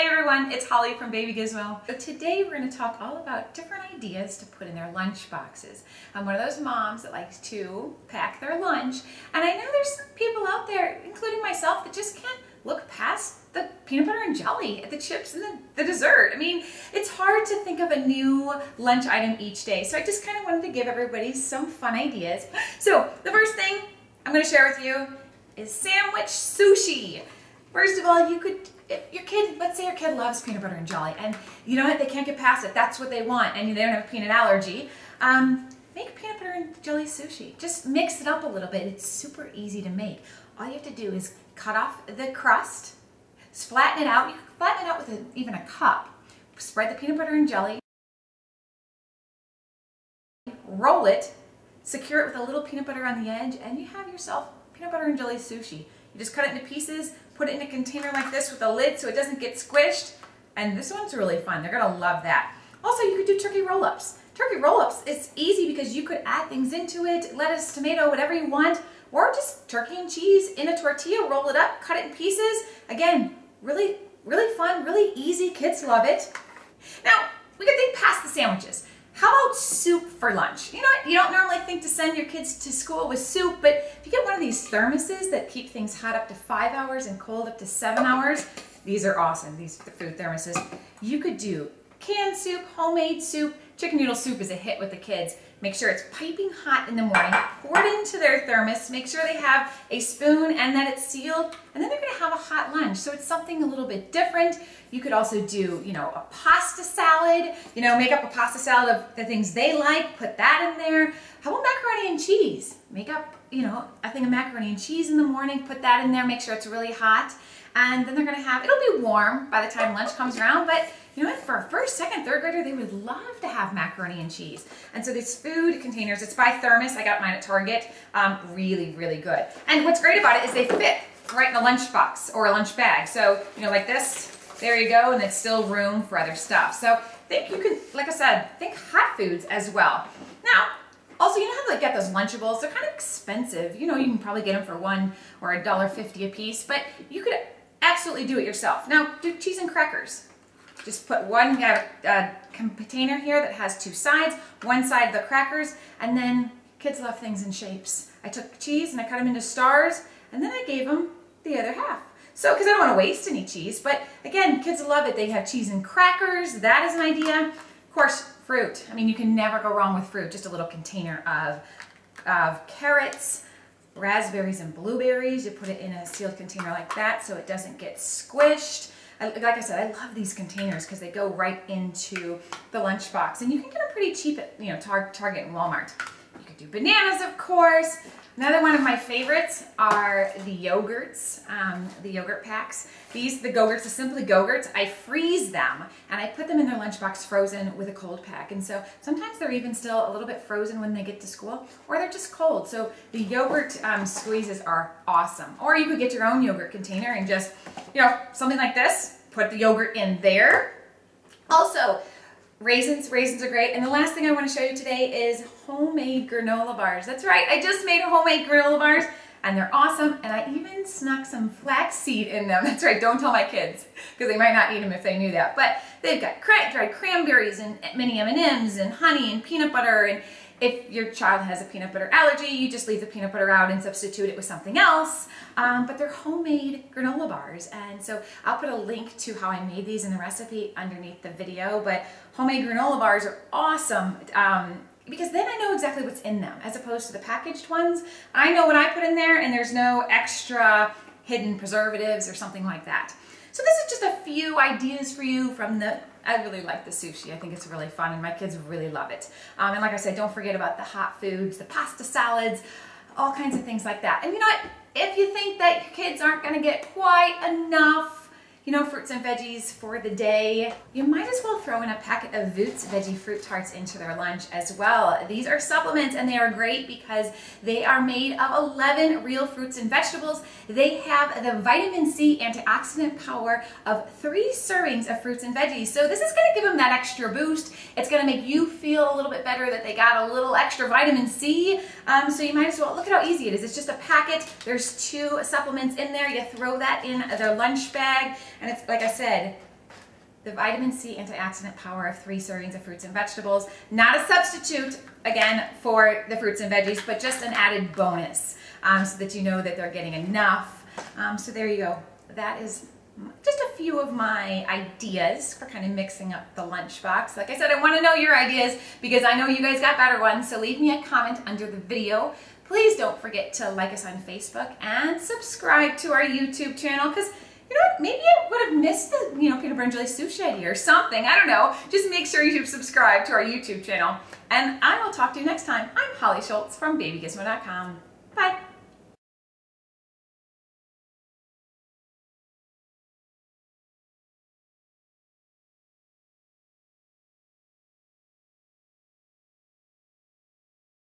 Hi everyone, it's Hollie from Baby Gizmo. So today we're going to talk all about different ideas to put in their lunch boxes. I'm one of those moms that likes to pack their lunch, and I know there's some people out there, including myself, that just can't look past the peanut butter and jelly, the chips, and the, the dessert. I mean, it's hard to think of a new lunch item each day, so I just kind of wanted to give everybody some fun ideas. So the first thing I'm going to share with you is sandwich sushi. First of all, you could if your kid, loves peanut butter and jelly, and you know what, they can't get past it. That's what they want, and they don't have a peanut allergy. Um, make peanut butter and jelly sushi. Just mix it up a little bit. It's super easy to make. All you have to do is cut off the crust, flatten it out. You can flatten it out with a, even a cup. Spread the peanut butter and jelly, roll it, secure it with a little peanut butter on the edge, and you have yourself peanut butter and jelly sushi. You just cut it into pieces, put it in a container like this with a lid so it doesn't get squished. And this one's really fun. They're gonna love that. Also, you could do turkey roll-ups. Turkey roll-ups, it's easy because you could add things into it, lettuce, tomato, whatever you want, or just turkey and cheese in a tortilla, roll it up, cut it in pieces. Again, really, really fun, really easy. Kids love it. Now, we can think past the sandwiches. How about soup for lunch? You know, you don't normally think to send your kids to school with soup, but if you get one of these thermoses that keep things hot up to five hours and cold up to seven hours, these are awesome, these food thermoses. You could do canned soup, homemade soup, chicken noodle soup is a hit with the kids. Make sure it's piping hot in the morning. Pour it into their thermos. Make sure they have a spoon and that it's sealed. And then they're going to have a hot lunch. So it's something a little bit different. You could also do, you know, a pasta salad. You know, make up a pasta salad of the things they like. Put that in there. How about macaroni and cheese? Make up, you know, a thing of macaroni and cheese in the morning. Put that in there. Make sure it's really hot. And then they're to have, it'll be warm by the time lunch comes around, but you know what, for a first, second, third grader, they would love to have macaroni and cheese. And so these food containers, it's by Thermos, I got mine at Target, um, really, really good. And what's great about it is they fit right in a lunch box or a lunch bag. So, you know, like this, there you go, and it's still room for other stuff. So think you can, like I said, think hot foods as well. Now, also, you know how to like, get those Lunchables? They're kind of expensive. You know, you can probably get them for one or a dollar fifty a piece, but you could absolutely do it yourself. Now, do cheese and crackers. Just put one uh, uh, container here that has two sides, one side the crackers, and then kids love things in shapes. I took cheese and I cut them into stars, and then I gave them the other half. So, because I don't want to waste any cheese, but again, kids love it. They have cheese and crackers. That is an idea. Of course, fruit. I mean, you can never go wrong with fruit. Just a little container of, of carrots, raspberries and blueberries. You put it in a sealed container like that so it doesn't get squished. I, like I said, I love these containers because they go right into the lunchbox. And you can get them pretty cheap at you know Tar Target and Walmart. Do bananas, of course. Another one of my favorites are the yogurts, um, the yogurt packs. These, the Go-Gurts, the Simply Go-Gurts, I freeze them and I put them in their lunchbox frozen with a cold pack. And so sometimes they're even still a little bit frozen when they get to school or they're just cold. So the yogurt um, squeezes are awesome. Or you could get your own yogurt container and just, you know, something like this, put the yogurt in there. Also, Raisins, raisins are great. And the last thing I want to show you today is homemade granola bars. That's right, I just made homemade granola bars and they're awesome. And I even snuck some flaxseed in them. That's right, don't tell my kids because they might not eat them if they knew that. But they've got dried cranberries and mini M&Ms and honey and peanut butter and if your child has a peanut butter allergy, you just leave the peanut butter out and substitute it with something else. Um, but they're homemade granola bars. And so I'll put a link to how I made these in the recipe underneath the video. But homemade granola bars are awesome. Um, because then I know exactly what's in them as opposed to the packaged ones. I know what I put in there and there's no extra hidden preservatives or something like that. So this is just a few ideas for you from the I really like the sushi. I think it's really fun and my kids really love it. Um, and like I said, don't forget about the hot foods, the pasta salads, all kinds of things like that. And you know what? If you think that your kids aren't going to get quite enough you know, fruits and veggies for the day, you might as well throw in a packet of Voots veggie fruit tarts into their lunch as well. These are supplements and they are great because they are made of 11 real fruits and vegetables. They have the vitamin C antioxidant power of three servings of fruits and veggies. So this is gonna give them that extra boost. It's gonna make you feel a little bit better that they got a little extra vitamin C. Um, so you might as well, look at how easy it is. It's just a packet. There's two supplements in there. You throw that in their lunch bag and it's, like I said, the vitamin C antioxidant power of three servings of fruits and vegetables. Not a substitute, again, for the fruits and veggies, but just an added bonus um, so that you know that they're getting enough. Um, so there you go. That is just a few of my ideas for kind of mixing up the lunchbox. Like I said, I want to know your ideas because I know you guys got better ones. So leave me a comment under the video. Please don't forget to like us on Facebook and subscribe to our YouTube channel because you know what, maybe I would have missed the, you know, peanut butter and jelly sushi idea or something. I don't know. Just make sure you subscribe to our YouTube channel. And I will talk to you next time. I'm Hollie Schultz from babygizmo.com.